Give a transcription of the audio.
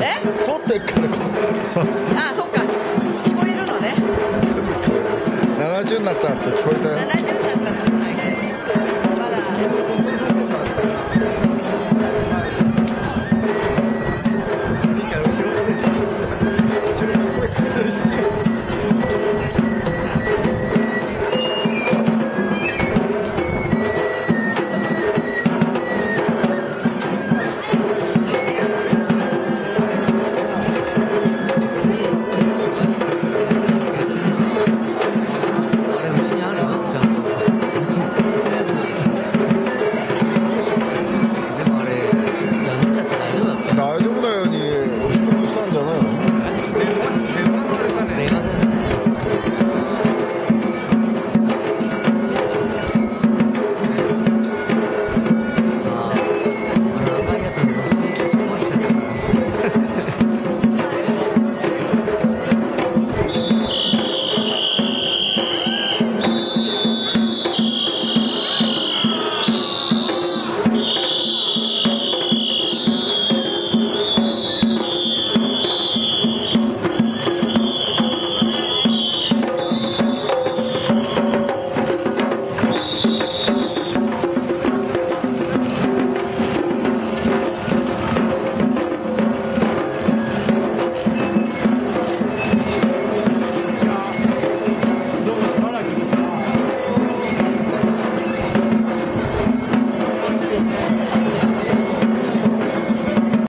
え？撮ってっからこああそっか。聞こえるのね。70になったって聞こえたよ。70になったと。